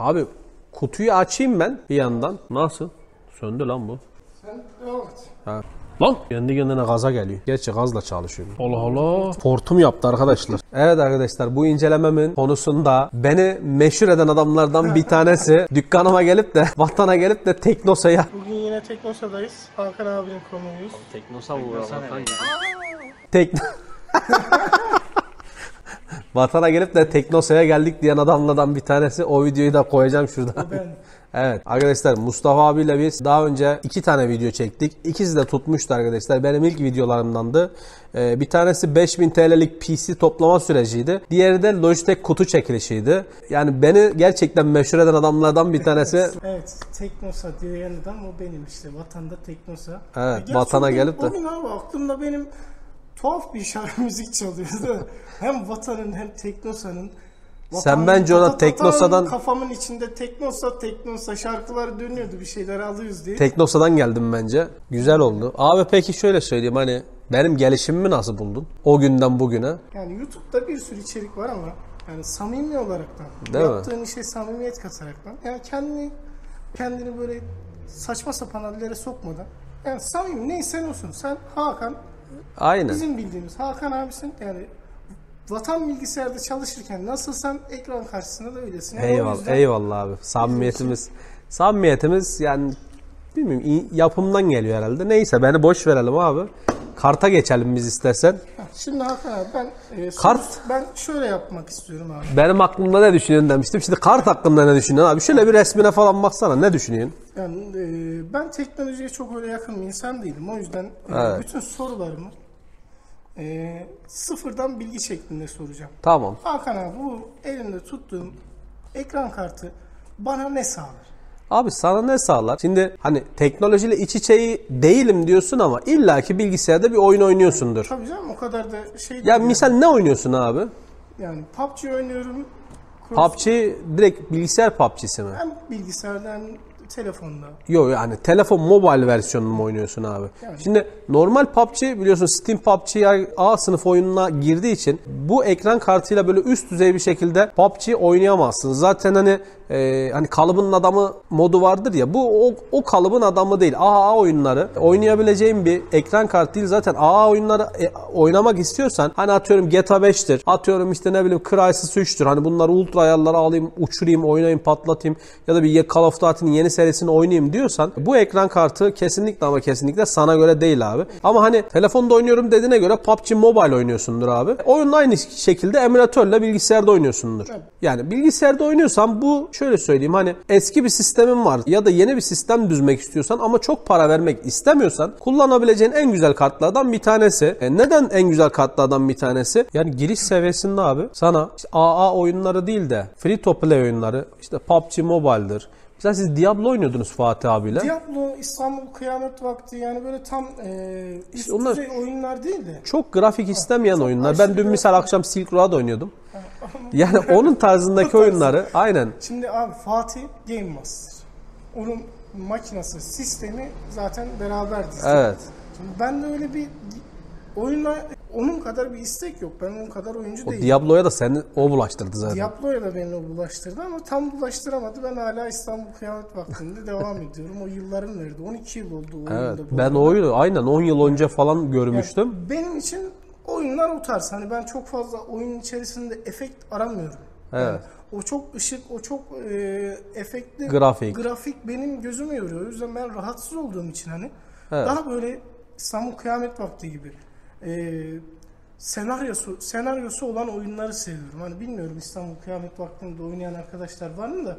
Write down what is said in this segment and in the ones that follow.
Abi kutuyu açayım ben bir yandan. Nasıl? Söndü lan bu. Sen devam et. Ha. Lan kendi kendine gaza geliyor. Gerçi gazla çalışıyor. Allah Allah. Portum yaptı arkadaşlar. Evet arkadaşlar bu incelememin konusunda beni meşhur eden adamlardan bir tanesi dükkanıma gelip de vatana gelip de Teknosa'ya Bugün yine Teknosa'dayız. Hakan abinin konuğuyuz. Teknosa bu Tek... Vatana gelip de Teknosa'ya geldik diyen adamlardan bir tanesi. O videoyu da koyacağım şurada. Evet arkadaşlar Mustafa abiyle biz daha önce iki tane video çektik. İkisi de tutmuştu arkadaşlar. Benim ilk videolarımdandı. Ee, bir tanesi 5000 TL'lik PC toplama süreciydi. Diğeri de Logitech kutu çekilişiydi. Yani beni gerçekten meşhur eden adamlardan bir tanesi. evet Teknosa diyen adam o benim işte. Vatanda Teknosa. Evet, vatana gelip de- O gün abi aklımda benim tuhaf bir şarkı müzik çalıyordu. hem Vatan'ın hem Teknosa'nın. Sen bence ona Teknosa'dan- Kafamın içinde Teknosa Teknosa şarkılar dönüyordu bir şeyler alıyoruz diye. Teknosa'dan geldim bence. Güzel oldu. Abi peki şöyle söyleyeyim hani benim gelişimimi nasıl buldun? O günden bugüne. Yani YouTube'da bir sürü içerik var ama yani samimi olaraktan, Değil mi? yaptığın işe samimiyet kataraktan, yani kendini kendini böyle saçma sapan hallere sokmadan, yani samimi neysen olsun. Sen Hakan, Aynen. bizim bildiğimiz Hakan abisin. Yani vatan bilgisayarda çalışırken nasılsan ekran karşısında da öylesin. Yani Eyvallah, yüzden eyvallah abi. Samimiyetimiz, samimiyetimiz yani bilmiyorum yapımdan geliyor herhalde. Neyse beni boş verelim abi. Karta geçelim biz istersen. Şimdi Hakan abi ben e, Kart. ben şöyle yapmak istiyorum abi. Benim aklımda ne düşünüyorsun demiştim. Şimdi kart hakkında ne düşünüyorsun abi? Şöyle bir resmine falan baksana ne düşünüyorsun? Yani e, ben teknolojiye çok öyle yakın bir insan değilim. O yüzden e, Evet. bütün sorularımı e, sıfırdan bilgi şeklinde soracağım. Tamam. Hakan abi bu elimde tuttuğum ekran kartı bana ne sağlar? Abi sana ne sağlar? Şimdi hani teknolojiyle iç içeyi değilim diyorsun ama illaki bilgisayarda bir oyun oynuyorsundur. Tabii canım o kadar da şey Ya değil misal ne oynuyorsun abi? yani. PUBG oynuyorum. Cross- PUBG direkt bilgisayar PUBG'si mi? Hem bilgisayarda hem telefonda. Yok yani telefon mobile versiyonunu mu oynuyorsun abi? Yani. Şimdi normal PUBG biliyorsun Steam PUBG A sınıf oyununa girdiği için bu ekran kartıyla böyle üst düzey bir şekilde PUBG oynayamazsın. Zaten hani e, hani kalıbın adamı modu vardır ya bu o, o kalıbın adamı değil. AA oyunları oynayabileceğin bir ekran kartı değil. Zaten AA oyunları e, oynamak istiyorsan hani atıyorum GTA 5'tir. Atıyorum işte ne bileyim Crysis 3'tür. Hani bunları ultra ayarlara alayım, uçurayım, oynayayım, patlatayım ya da bir Call of Duty'nin yeni serisini oynayayım diyorsan bu ekran kartı kesinlikle ama kesinlikle sana göre değil abi. Ama hani telefonda oynuyorum dediğine göre PUBG Mobile oynuyorsundur abi. Oyun aynı şekilde emülatörle bilgisayarda oynuyorsundur. Yani bilgisayarda oynuyorsan bu şöyle söyleyeyim hani eski bir sistemin var ya da yeni bir sistem düzmek istiyorsan ama çok para vermek istemiyorsan kullanabileceğin en güzel kartlardan bir tanesi. E neden en güzel kartlardan bir tanesi? Yani giriş seviyesinde abi sana işte AA oyunları değil de free to play oyunları işte PUBG Mobile'dır. Mesela siz Diablo oynuyordunuz Fatih abiyle. Diablo, İstanbul Kıyamet Vakti yani böyle tam e, üst onlar- düzey oyunlar değil de. Çok grafik istemeyen oyunlar. Ben dün misal akşam Silk Road oynuyordum. Yani onun tarzındaki oyunları aynen. Şimdi abi Fatih Game Master. Onun makinası, sistemi zaten beraber dizdik. Evet. Şimdi ben de öyle bir oyunla onun kadar bir istek yok. Ben onun kadar oyuncu değilim. Diablo'ya da seni o bulaştırdı zaten. Diablo'ya da beni o bulaştırdı ama tam bulaştıramadı. Ben hala İstanbul Kıyamet Vakti'nde devam ediyorum. O yıllarım nerede? 12 yıl oldu o Evet. oyunda. bu Ben o oyunu aynen 10 yıl önce falan görmüştüm. Yani benim için oyunlar o tarz. Hani ben çok fazla oyun içerisinde efekt aramıyorum. Evet. Yani o çok ışık, o çok e, efektli Grafik. grafik benim gözümü yoruyor. O yüzden ben rahatsız olduğum için hani Evet. daha böyle İstanbul Kıyamet Vakti gibi e, senaryosu senaryosu olan oyunları seviyorum. Hani bilmiyorum İstanbul Kıyamet Vakti'nde oynayan arkadaşlar var mı da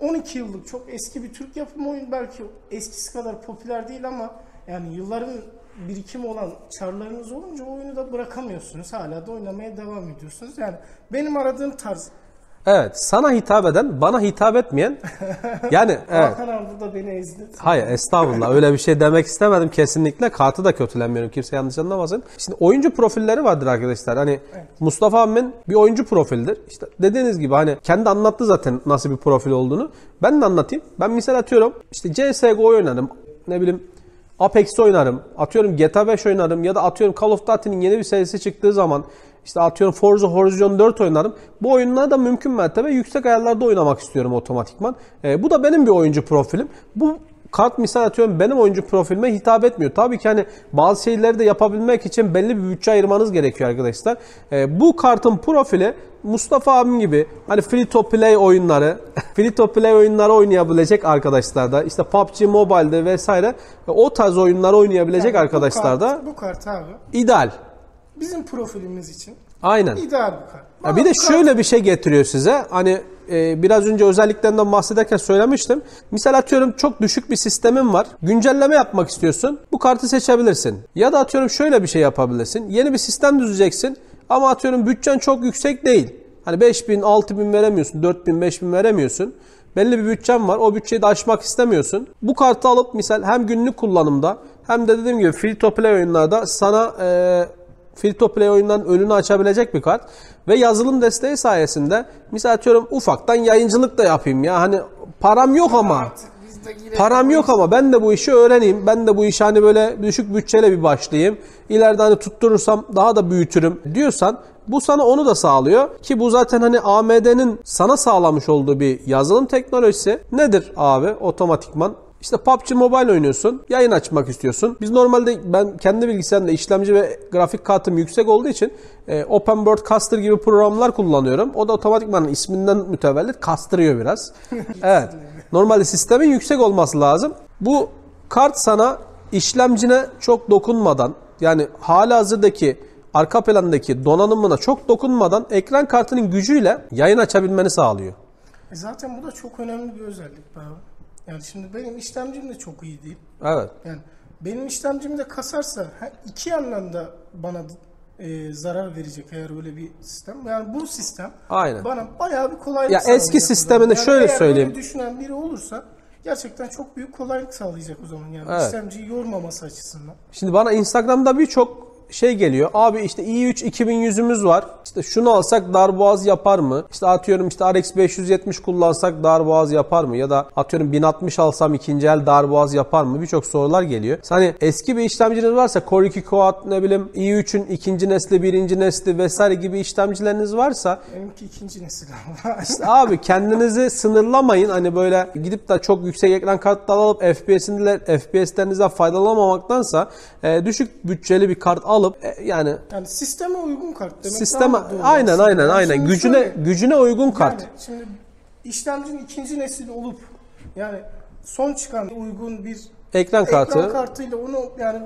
12 yıllık çok eski bir Türk yapımı oyun belki eskisi kadar popüler değil ama yani yılların birikimi olan çarlarınız olunca oyunu da bırakamıyorsunuz. Hala da oynamaya devam ediyorsunuz. Yani benim aradığım tarz. Evet. Sana hitap eden, bana hitap etmeyen. Yani evet. Hakan abi burada beni ezdi. Hayır estağfurullah öyle bir şey demek istemedim kesinlikle. Kartı da kötülenmiyorum kimse yanlış anlamasın. Şimdi oyuncu profilleri vardır arkadaşlar. Hani Mustafa abimin bir oyuncu profildir. İşte dediğiniz gibi hani kendi anlattı zaten nasıl bir profil olduğunu. Ben de anlatayım. Ben misal atıyorum işte CSGO oynarım. Ne bileyim Apex oynarım. Atıyorum GTA 5 oynarım ya da atıyorum Call of Duty'nin yeni bir serisi çıktığı zaman İşte atıyorum Forza Horizon 4 oynarım. Bu oyunları da mümkün mertebe yüksek ayarlarda oynamak istiyorum otomatikman. E, bu da benim bir oyuncu profilim. Bu kart misal atıyorum benim oyuncu profilime hitap etmiyor. Tabii ki hani bazı şeyleri de yapabilmek için belli bir bütçe ayırmanız gerekiyor arkadaşlar. Ee, bu kartın profili Mustafa abim gibi hani free to play oyunları, free to play oyunları oynayabilecek arkadaşlar da işte PUBG Mobile'de vesaire o tarz oyunları oynayabilecek Yani arkadaşlar bu da kart, bu kart abi ideal. Bizim profilimiz için Aynen. ideal bir kart. Ya bir de Bu şöyle bir şey getiriyor size. Hani e, biraz önce özelliklerinden bahsederken söylemiştim. Misal atıyorum çok düşük bir sistemin var. Güncelleme yapmak istiyorsun. Bu kartı seçebilirsin. Ya da atıyorum şöyle bir şey yapabilirsin. Yeni bir sistem düzeceksin. Ama atıyorum bütçen çok yüksek değil. Hani 5000, 6000 veremiyorsun, 4000, 5000 veremiyorsun. Belli bir bütçen var. O bütçeyi de aşmak istemiyorsun. Bu kartı alıp misal hem günlük kullanımda hem de dediğim gibi free to play oyunlarda sana e, free to play oyundan önünü açabilecek bir kart. Ve yazılım desteği sayesinde misal atıyorum ufaktan yayıncılık da yapayım ya. Hani param yok ama. Param yok ama ben de bu işi öğreneyim. Ben de bu işi hani böyle düşük bütçeyle bir başlayayım. İleride hani tutturursam daha da büyütürüm diyorsan bu sana onu da sağlıyor. Ki bu zaten hani AMD'nin sana sağlamış olduğu bir yazılım teknolojisi. Nedir abi otomatikman? İşte PUBG Mobile oynuyorsun, yayın açmak istiyorsun. Biz normalde ben kendi bilgisayarımda işlemci ve grafik kartım yüksek olduğu için e, Open World Caster gibi programlar kullanıyorum. O da otomatikman isminden mütevellit kastırıyor biraz. evet. Normalde sistemin yüksek olması lazım. Bu kart sana işlemcine çok dokunmadan yani hala hazırdaki arka plandaki donanımına çok dokunmadan ekran kartının gücüyle yayın açabilmeni sağlıyor. E zaten bu da çok önemli bir özellik be abi. Yani şimdi benim işlemcim de çok iyi değil. Evet. Yani benim işlemcim de kasarsa iki yandan da bana e, zarar verecek eğer öyle bir sistem. Yani bu sistem Aynen. bana bayağı bir kolaylık Ya sağlayacak eski sistemini Yani şöyle eğer söyleyeyim. böyle düşünen biri olursa gerçekten çok büyük kolaylık sağlayacak o zaman. Yani Evet. işlemciyi yormaması açısından. Şimdi bana Instagram'da birçok şey geliyor. Abi işte i3 2100'ümüz var. İşte şunu alsak darboğaz yapar mı? İşte atıyorum işte RX 570 kullansak darboğaz yapar mı? Ya da atıyorum 1060 alsam ikinci el darboğaz yapar mı? Birçok sorular geliyor. Hani eski bir işlemciniz varsa Core 2 Quad ne bileyim i3'ün ikinci nesli, birinci nesli vesaire gibi işlemcileriniz varsa Benimki ikinci nesil işte abi kendinizi sınırlamayın. Hani böyle gidip de çok yüksek ekran kartları alıp FPS'lerinizden faydalanmamaktansa e, düşük bütçeli bir kart alıp e, yani yani sisteme uygun kart demek sisteme daha doğru aynen aslında. aynen aynen şimdi gücüne şöyle, gücüne uygun kart. Yani şimdi işlemcinin ikinci nesil olup yani son çıkan uygun bir Ekran kartı. ekran kartıyla onu yani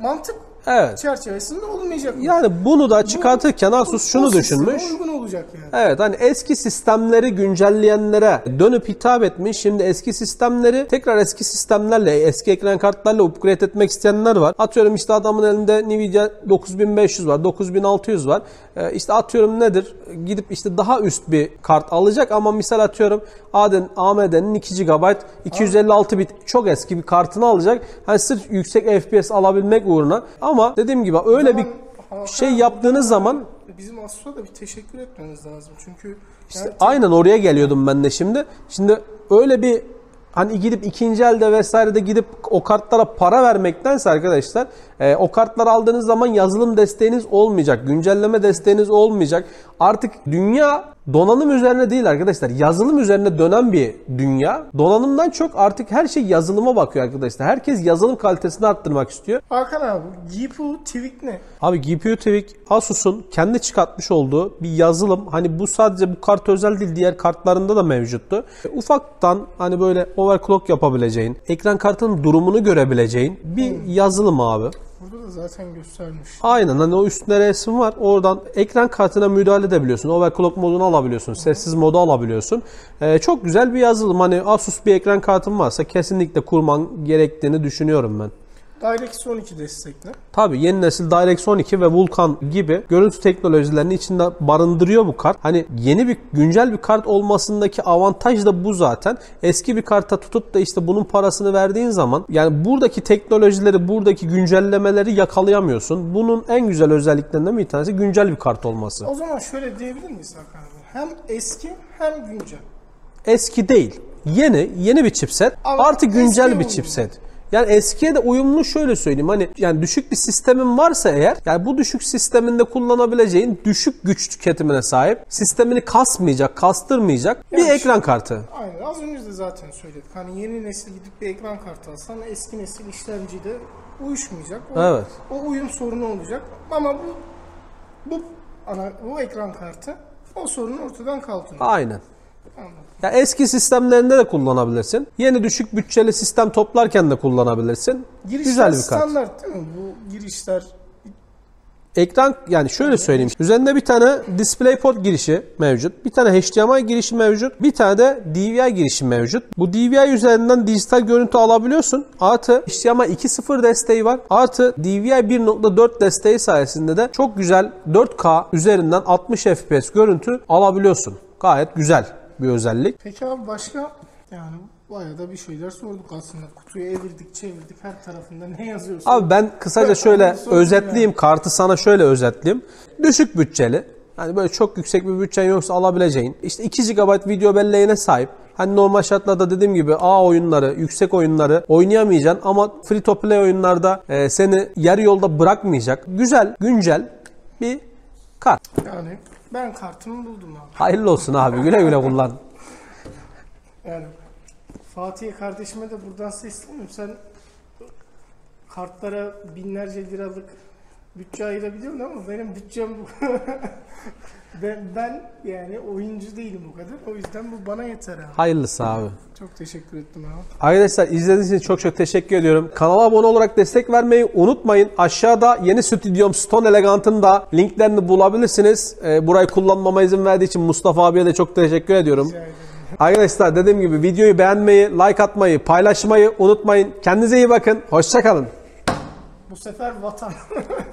mantık Evet. çerçevesinde olmayacak. mı? Yani bunu da çıkartırken Asus Bu- şunu sisteme düşünmüş. uygun olacak yani. Evet hani eski sistemleri güncelleyenlere dönüp hitap etmiş. Şimdi eski sistemleri tekrar eski sistemlerle, eski ekran kartlarla upgrade etmek isteyenler var. Atıyorum işte adamın elinde Nvidia 9500 var, 9600 var. Ee, işte atıyorum nedir? Gidip işte daha üst bir kart alacak ama misal atıyorum AD'nin AMD'nin 2 GB 256 bit çok eski bir kartını alacak. Hani sırf yüksek FPS alabilmek uğruna. Ama dediğim gibi öyle bir şey yaptığınız zaman bizim Asus'a da bir teşekkür etmeniz lazım. Çünkü İşte yani aynen oraya geliyordum ben de şimdi. Şimdi öyle bir hani gidip ikinci elde vesairede gidip o kartlara para vermektense arkadaşlar e, o kartları aldığınız zaman yazılım desteğiniz olmayacak. Güncelleme desteğiniz olmayacak. Artık dünya donanım üzerine değil arkadaşlar. Yazılım üzerine dönen bir dünya. Donanımdan çok artık her şey yazılıma bakıyor arkadaşlar. Herkes yazılım kalitesini arttırmak istiyor. Hakan abi GPU Tweak ne? Abi GPU Tweak Asus'un kendi çıkartmış olduğu bir yazılım. Hani bu sadece bu kart özel değil diğer kartlarında da mevcuttu. E, Ufaktan hani böyle overclock yapabileceğin, ekran kartının durumunu görebileceğin bir yazılım abi. Burada da zaten göstermiş. Aynen hani o üstünde resim var. Oradan ekran kartına müdahale edebiliyorsun. Overclock modunu alabiliyorsun. Sessiz modu alabiliyorsun. Ee, çok güzel bir yazılım. Hani Asus bir ekran kartın varsa kesinlikle kurman gerektiğini düşünüyorum ben. DirectX 12 destekli. Tabii yeni nesil DirectX 12 ve Vulkan gibi görüntü teknolojilerini içinde barındırıyor bu kart. Hani yeni bir güncel bir kart olmasındaki avantaj da bu zaten. Eski bir karta tutup da işte bunun parasını verdiğin zaman yani buradaki teknolojileri, buradaki güncellemeleri yakalayamıyorsun. Bunun en güzel özelliklerinden bir tanesi güncel bir kart olması. O zaman şöyle diyebilir miyiz Hakan abi? Hem eski hem güncel. Eski değil. Yeni, yeni bir chipset. Ama Artı güncel bir chipset. Yani eskiye de uyumlu şöyle söyleyeyim. Hani yani düşük bir sistemin varsa eğer yani bu düşük sisteminde kullanabileceğin düşük güç tüketimine sahip, sistemini kasmayacak, kastırmayacak bir Yani ekran kartı. Aynen az önce de zaten söyledik. Hani yeni nesil gidip bir ekran kartı alsan eski nesil işlemciyle uyuşmayacak. O, Evet. o uyum sorunu olacak. Ama bu bu ana bu ekran kartı o sorunu ortadan kaldırıyor. Aynen. Ya eski sistemlerinde de kullanabilirsin. Yeni düşük bütçeli sistem toplarken de kullanabilirsin. Girişler Güzel bir kart. standart değil mi? Bu girişler Ekran yani şöyle söyleyeyim. Üzerinde bir tane DisplayPort girişi mevcut. Bir tane HDMI girişi mevcut. Bir tane de DVI girişi mevcut. Bu DVI üzerinden dijital görüntü alabiliyorsun. Artı HDMI 2.0 desteği var. Artı DVI 1.4 desteği sayesinde de çok güzel 4K üzerinden 60 FPS görüntü alabiliyorsun. Gayet güzel bir özellik. Peki abi başka yani bayağı da bir şeyler sorduk aslında. Kutuyu evirdik çevirdik her tarafında ne yazıyorsun? Abi ben kısaca şöyle özetleyeyim. Kartı sana şöyle özetleyeyim. Düşük bütçeli. Hani böyle çok yüksek bir bütçen yoksa alabileceğin. İşte 2 GB video belleğine sahip. Hani normal şartlarda dediğim gibi A oyunları, yüksek oyunları oynayamayacaksın ama free to play oyunlarda e, seni yarı yolda bırakmayacak. Güzel, güncel bir kart. Yani ben kartımı buldum abi. Hayırlı olsun abi. Güle güle kullan. Yani Fatih kardeşime de buradan sesleniyorum. Sen kartlara binlerce liralık bütçe ayırabiliyorsun ama benim bütçem bu. ben, ben yani oyuncu değilim o kadar. O yüzden bu bana yeter abi. Hayırlısı abi. Çok teşekkür ettim abi. Arkadaşlar izlediğiniz için çok çok teşekkür ediyorum. Kanala abone olarak destek vermeyi unutmayın. Aşağıda yeni stüdyom Stone Elegant'ın da linklerini bulabilirsiniz. Ee, burayı kullanmama izin verdiği için Mustafa abiye de çok teşekkür ediyorum. Rica ederim. Arkadaşlar dediğim gibi videoyu beğenmeyi, like atmayı, paylaşmayı unutmayın. Kendinize iyi bakın. Hoşçakalın. Bu sefer vatan.